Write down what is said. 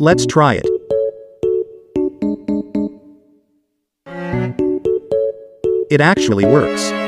Let's try it. It actually works.